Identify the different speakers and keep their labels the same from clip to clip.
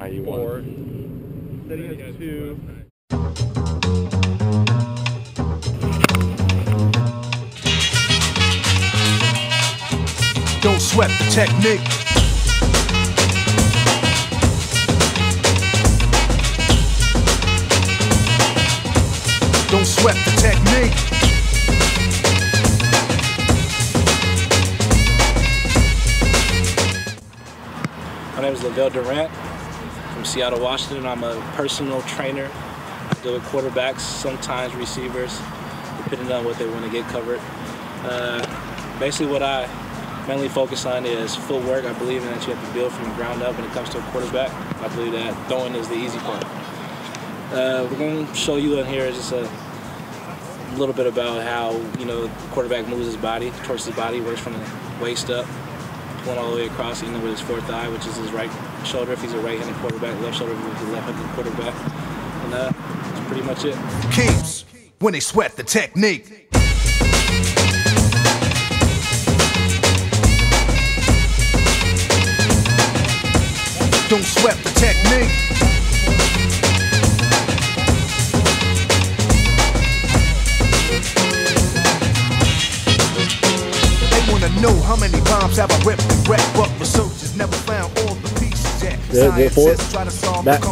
Speaker 1: IE one.
Speaker 2: four. Then he has two.
Speaker 3: Don't sweat the technique. Don't sweat the technique.
Speaker 4: My name is Lavelle Durant from Seattle, Washington. I'm a personal trainer. I deal with quarterbacks, sometimes receivers, depending on what they want to get covered. Uh, basically, what I mainly focus on is footwork. I believe in that you have to build from the ground up when it comes to a quarterback. I believe that throwing is the easy part. Uh, we're going to show you in here just a little bit about how you know quarterback moves his body, towards his body, works from the waist up, pulling all the way across, you know, with his fourth eye, which is his right shoulder if he's a right-handed quarterback, left shoulder if he's a left-handed quarterback, and uh, that's pretty much it.
Speaker 3: Keeps when they sweat the technique. Don't sweat the technique. Wanna know how many bombs have I ripped and wrecked, but researchers never found all the pieces yet.
Speaker 5: Good, good, forward.
Speaker 3: Scientists try to solve
Speaker 5: Back.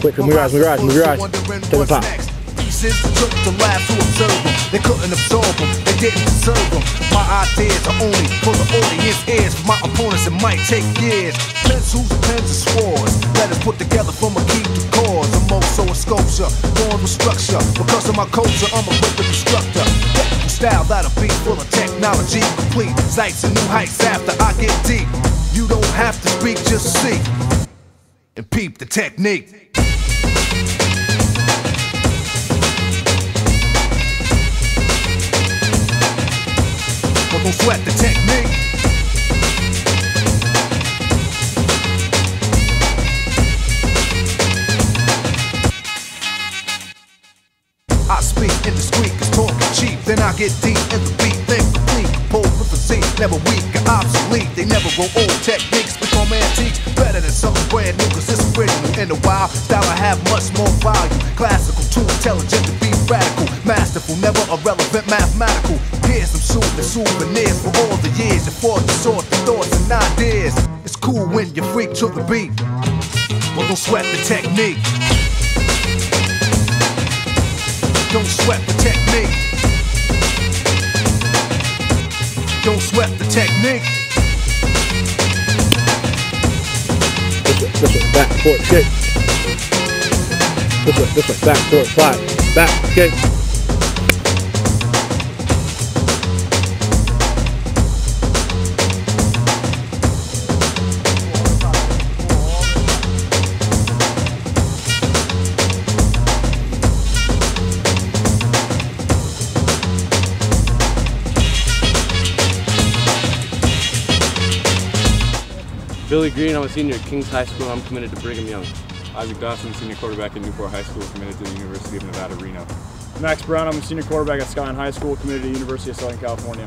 Speaker 5: Quick, move your eyes, move your eyes, move your eyes.
Speaker 3: wondering
Speaker 5: Take the
Speaker 3: what's
Speaker 5: top.
Speaker 3: next. Pieces took the labs to observe them. They couldn't absorb them, they didn't deserve them. My ideas are only for the audience ears. For my opponents, it might take years. Pencils, pens, and swords. Letters put together from a key sculpture, born with structure. Because of my culture, I'm a quick. Technical style that'll be full of technology. Complete sights and new heights after I get deep. You don't have to speak, just see. And peep the technique. But don't sweat the technique. Get deep in the beat, think complete. Composed with physique, never weak or obsolete. They never grow old techniques, become antiques. Better than something brand new, cause it's original. In the wild style, I have much more value. Classical, too intelligent to be radical. Masterful, never irrelevant, mathematical. Here's some soothing souvenirs for all the years. You fought to sort the thoughts and ideas. It's cool when you freak to the beat. Well, don't sweat the technique. Don't sweat the technique. Don't sweat the technique.
Speaker 5: This way, back, forward, kick. This way, this way, back, forward, slide, back, kick.
Speaker 6: Billy Green, I'm a senior at Kings High School. I'm committed to Brigham Young.
Speaker 1: Isaac Dotson, senior quarterback at Newport High School, committed to the University of Nevada, Reno.
Speaker 2: Max Browne, I'm a senior quarterback at Skyline High School, committed to the University of Southern California.